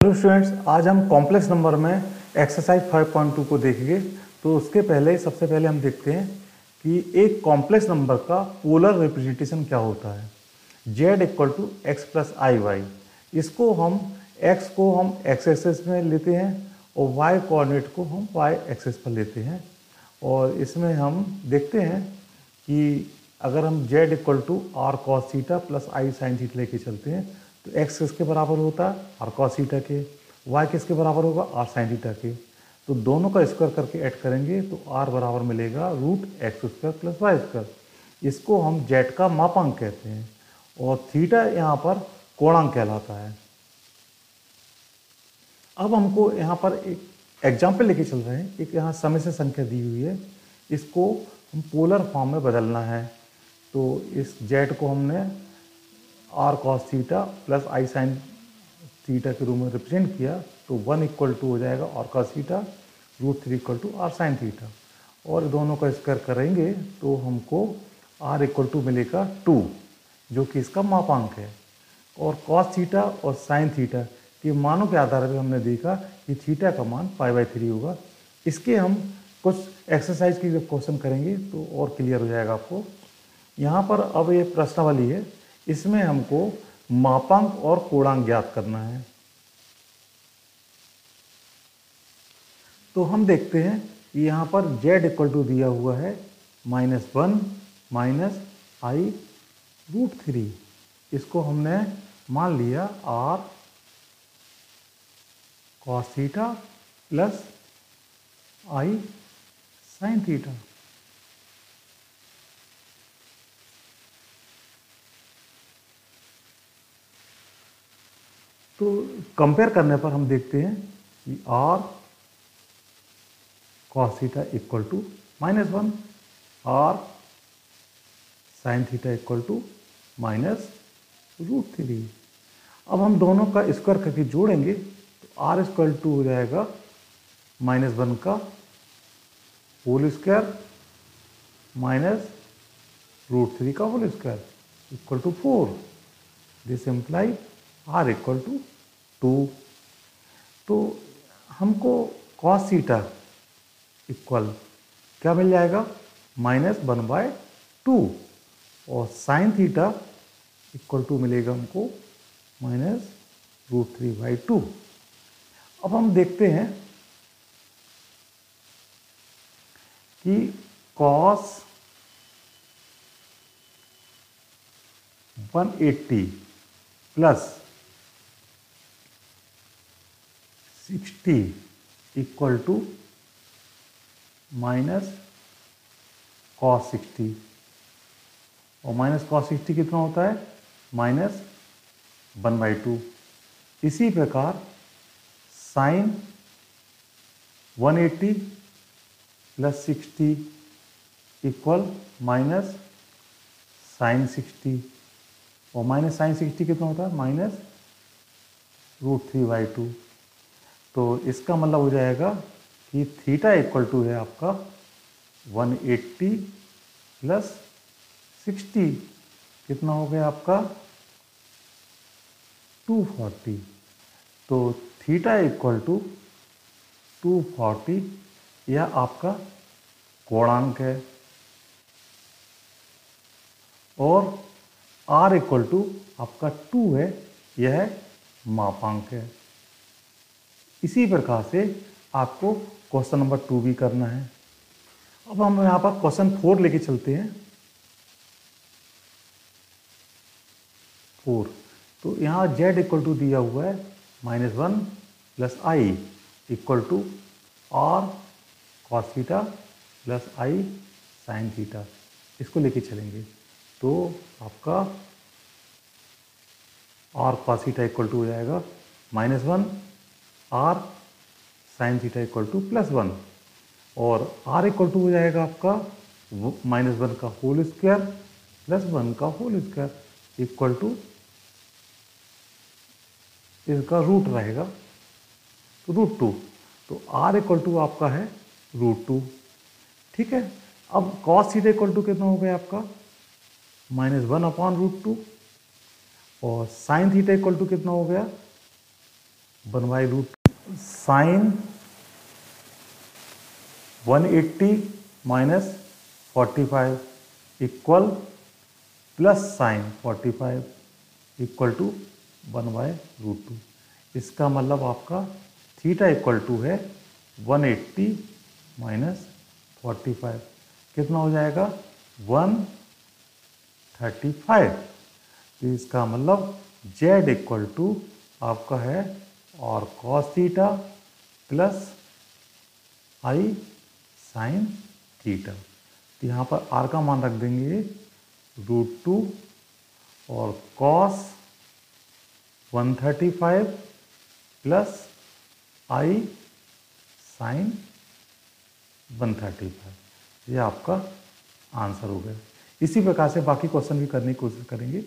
Hello students, आज हम complex number में एक्सरसाइज 5.2 को देखेंगे। तो उसके पहले, सबसे पहले हम देखते हैं कि एक कॉम्प्लेक्स नंबर का पोलर रिप्रेजेंटेशन क्या होता है। Z equal to x plus i y इसको हम, x को हम एक्स एक्सेस में लेते हैं और y कोऑर्डिनेट को हम y एक्सेस पर लेते हैं। और इसमें हम देखते हैं कि अगर हम z equal to r cos theta plus i sine theta लेके चलते हैं तो x किसके बराबर होता है? आर कॉस थीटा के। वाई किसके बराबर होगा? आर साइन थीटा के। तो दोनों का स्क्वायर करके ऐड करेंगे तो आर बराबर मिलेगा root x square plus y square इसको हम z का मापांक कहते हैं, और थीटा यहाँ पर कोणांक कहलाता है। अब हमको यहाँ पर एक एग्ज़ाम्पल लेके चल रहे हैं। एक यहाँ समय से संख्या दी हुई है। इसको हम पोलर फॉर्म में बदलना है। तो इस जेड को हमने R cos theta plus I sine theta के रूप में रिप्रेजेंट किया तो वन इक्वल टू हो जाएगा r cos theta root three equal to r sine theta और दोनों का स्क्वायर करेंगे तो हमको आर इक्वल टू मिलेगा टू जो कि इसका मापांक है। और कॉस थीटा और साइन थीटा के मानों के आधार पर हमने देखा कि थीटा का मान पाई बाई थ्री होगा। इसके हम कुछ एक्सरसाइज की जब क्वेश्चन करेंगे तो और क्लियर हो जाएगा आपको। यहाँ पर अब ये प्रश्नावली है इसमें हमको मापांक और कोणांक ज्ञात करना है। तो हम देखते हैं यहाँ पर z इक्वल टू दिया हुआ है minus one minus i root three इसको हमने मान लिया r cos theta plus i sine theta तो कंपेयर करने पर हम देखते हैं कि r cos theta equal to minus one r sine theta equal to minus root three अब हम दोनों का स्क्वायर करके जोड़ेंगे तो आर स्क्वायर टू हो जाएगा माइनस वन का whole square minus root three का whole square equal to four this imply r equal to two तो हमको कॉस सीटा इक्वल क्या मिल जाएगा? माइनस वन बाय टू और साइन थीटा इक्वल टू मिलेगा हमको minus root three by two अब हम देखते हैं कि cos 180 plus sixty equal to minus cos sixty और माइनस कॉस सिक्सटी कितना होता है? माइनस वन बाई टू इसी प्रकार sine one eighty plus sixty equal minus sine sixty और माइनस साइन सिक्सटी कितना होता है? Minus root three by two तो इसका मतलब हो जाएगा कि थीटा इक्वल टू है आपका 180 प्लस 60 कितना हो गया आपका? 240 तो थीटा इक्वल टू 240 यह आपका कोणांक है। और r इक्वल टू आपका 2 है, यह मापांक है। इसी प्रकार से आपको क्वेश्चन नंबर टू भी करना है। अब हम यहाँ पर क्वेश्चन फोर लेके चलते हैं। फोर तो यहाँ z इक्वल टू दिया हुआ है minus one plus i equal to r cos theta plus i sine theta इसको लेके चलेंगे। तो आपका r cos theta equal to हो जाएगा minus one r sine theta equal to plus one और आर इक्वल टू हो जाएगा आपका माइनस वन का होल स्क्वायर प्लस वन का होल स्क्वायर इक्वल टू इसका रूट रहेगा। तो रूट टू तो आर इक्वल टू आपका है रूट टू ठीक है? अब कॉस थीटा इक्वल टू कितना हो गया आपका? Minus one upon root two और साइन थीटा इक्वल टू कितना हो गया? One by root sine 180 minus 45 equal plus sine 45 equal to one by root two. इसका मतलब आपका थीटा इक्वल टू है 180 एट्टी माइनस 45 कितना हो जाएगा? 135 तो इसका मतलब z इक्वल टू आपका है और cos theta plus i sine theta तो यहाँ पर आर का मान रख देंगे रूट टू और कॉस 135 प्लस आई साइन 135 ये आपका आंसर हो गया। इसी प्रकार से बाकी क्वेश्चन भी करने की कोशिश करेंगे।